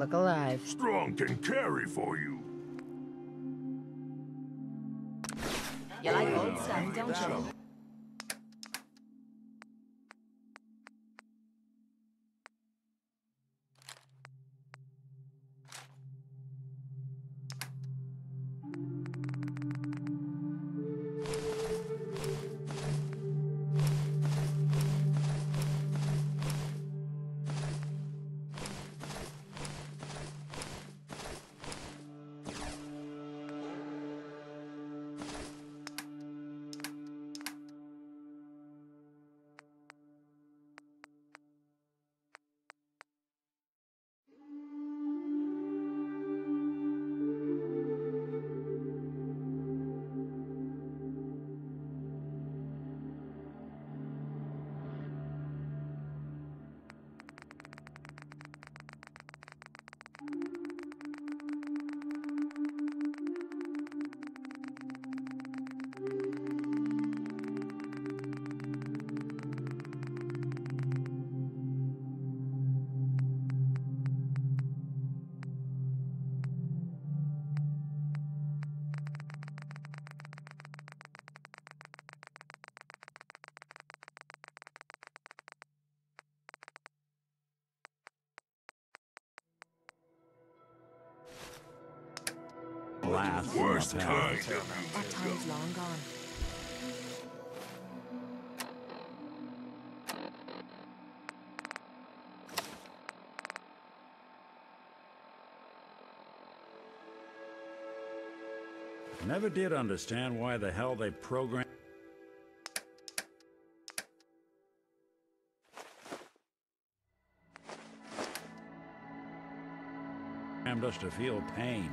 Look alive. Strong can carry for you. You like old stuff, don't you? Last Worst of kind of That time's long gone. Never did understand why the hell they programmed us to feel pain.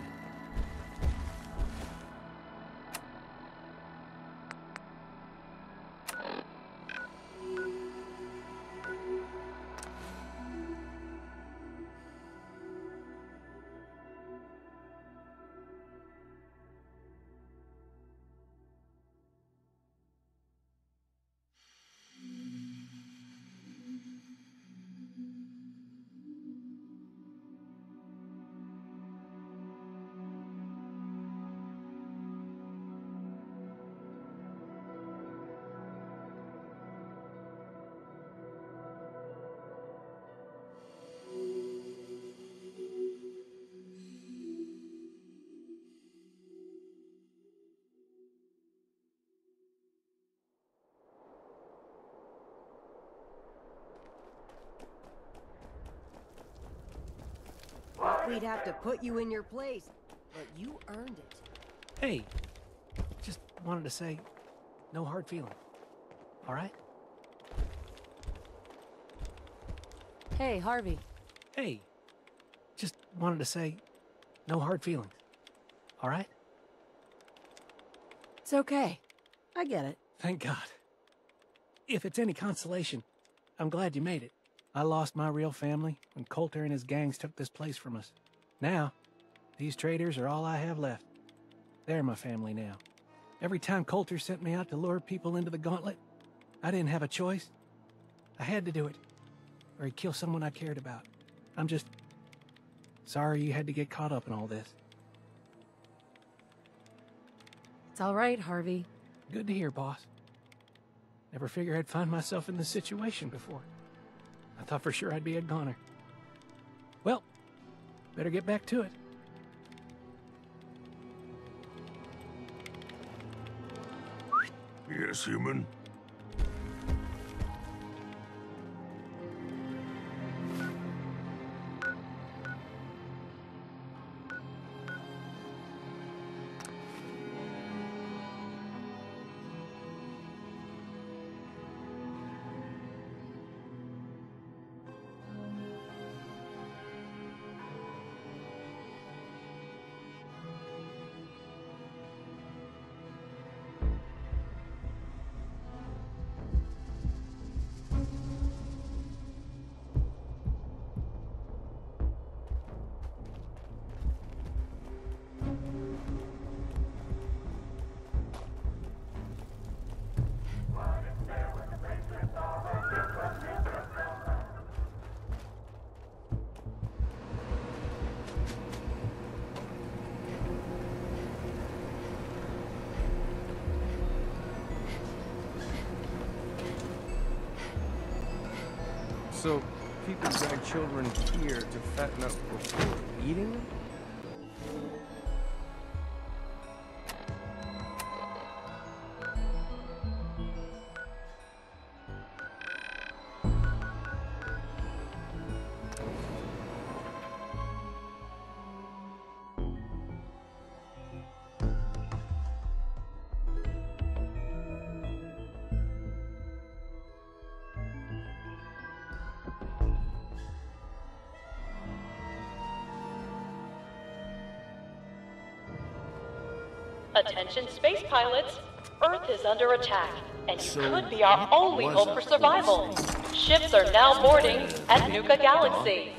We'd have to put you in your place, but you earned it. Hey, just wanted to say, no hard feelings. All right? Hey, Harvey. Hey, just wanted to say, no hard feelings. All right? It's okay. I get it. Thank God. If it's any consolation, I'm glad you made it. I lost my real family when Colter and his gangs took this place from us. Now, these traitors are all I have left. They're my family now. Every time Colter sent me out to lure people into the gauntlet, I didn't have a choice. I had to do it, or he'd kill someone I cared about. I'm just sorry you had to get caught up in all this. It's all right, Harvey. Good to hear, boss. Never figured I'd find myself in this situation before. I thought for sure I'd be a goner. Well, better get back to it. Yes, human? So, people drag children here to fatten up before eating them? Attention space pilots, Earth is under attack, and you could be our only hope for survival. Ships are now boarding at Nuka Galaxy.